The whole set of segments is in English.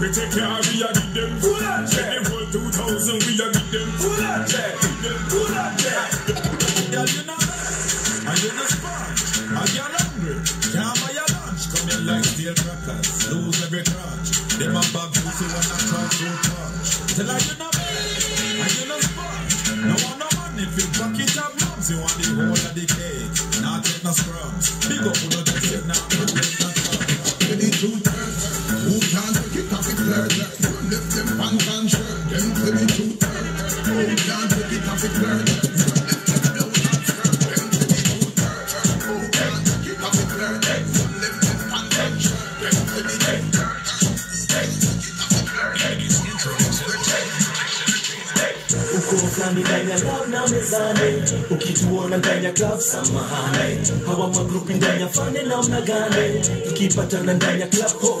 We take care, we a give them full on check. The world 2000, we a give them full on check. Give them full on check. Girl, you know, and you know smart. And you're hungry, can't buy your lunch. Come here like steel crackers, lose every crunch. Them a bag see when I try to touch. Tell her you know me, and you know smart. No one no money if you pocket up lumps. You want the whole of the cake, not take no scrums. Big up for the destiny, now. Ukofani ndani ukituona ndani ya club samahani, hawa magrupi ndani ya fane namna gani, ikipatana ndani ya club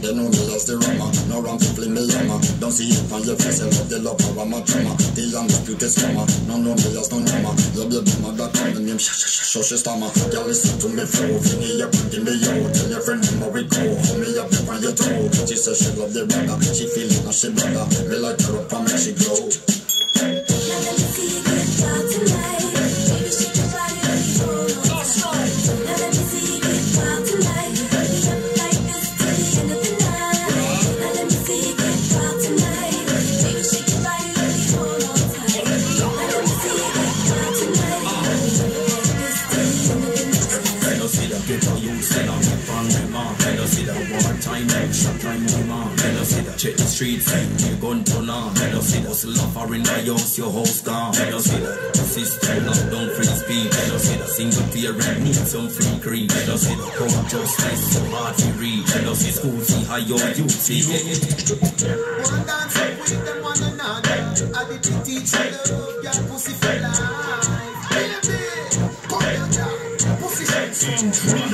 They know me as the rummer, no wrong to fling me hammer. Don't see it on your face, I love the love of my drummer. The undisputed summer, no know me as no drummer. Your baby mother call the name, sh sh sh sh sh stammer. Girl, listen to me flow, fling me up, give me yo. Tell your friend how we go, hold me up on your toe. She says she love the brother, she feel it now she brother. Them on. Hello, see the check the streets, your gun turn on. The hustle of foreign my house, your house gone. The system locked down free see the single parent eh? need some free cream. The court justice so hard to read. See school fee high, your youth fee. One dance up with them one another. I did teach you sexy.